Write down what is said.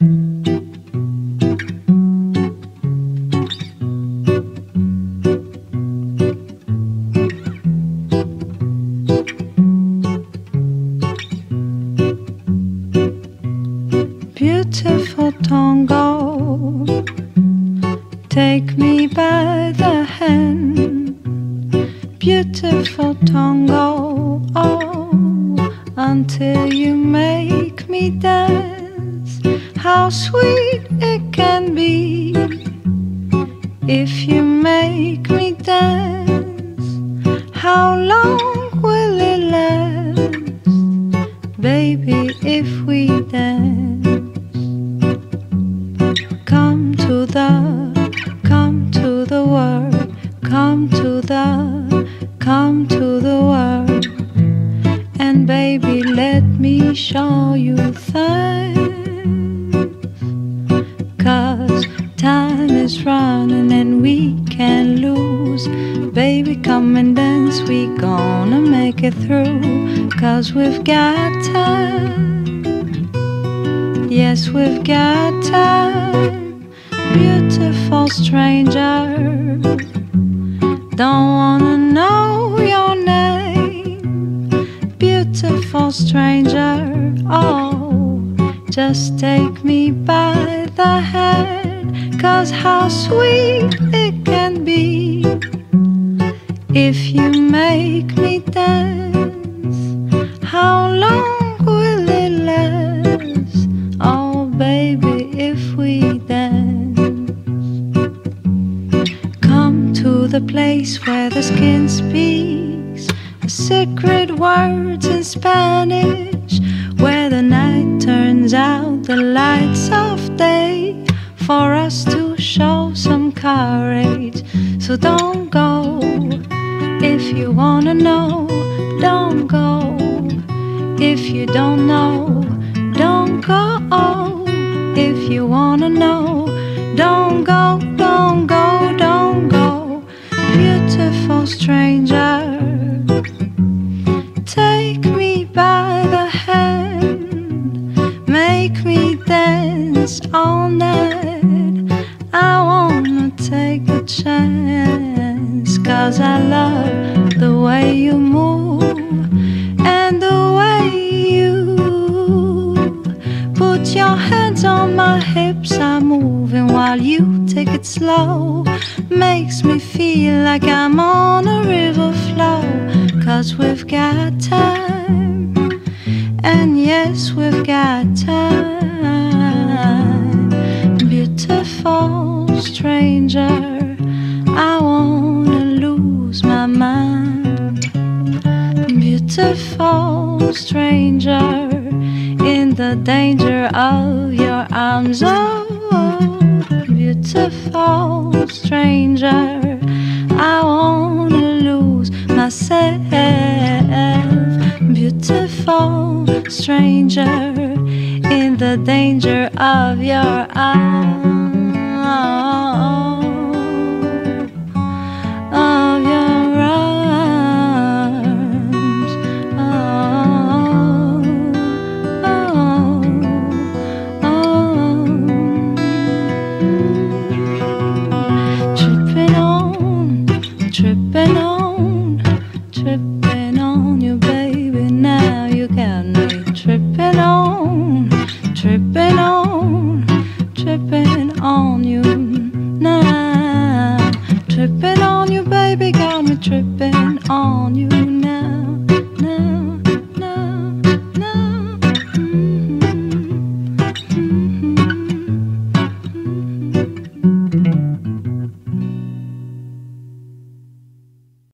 Beautiful tango, take me by the hand. Beautiful tango, oh, until you make me dance. How sweet it can be if you make me dance. How long will it last, baby, if we dance? Come to the, come to the world, come to the, come to the world. And baby, let me show you things. Running and we can lose. Baby, come and dance, we gonna make it through. Cause we've got time. Yes, we've got time. Beautiful stranger. Don't wanna know your name. Beautiful stranger. Oh, just take me by the hand. Cause how sweet it can be if you make me dance. How long will it last? Oh, baby, if we dance. Come to the place where the skin speaks the secret words in Spanish, where the night turns out the lights day for us to show some courage. So don't go if you wanna know, don't go if you don't know, don't go if you wanna know, don't go, don't go, don't go, beautiful stranger. Take me by the hand, make me cause I love the way you move and the way you put your hands on my hips. I'm moving while you take it slow. Makes me feel like I'm on a river flow. Cause we've got time. And yes, we've got time. Beautiful stranger, Beautiful stranger, in the danger of your arms. Oh, beautiful stranger, I wanna lose myself. Beautiful stranger, in the danger of your arms. tripping on you now.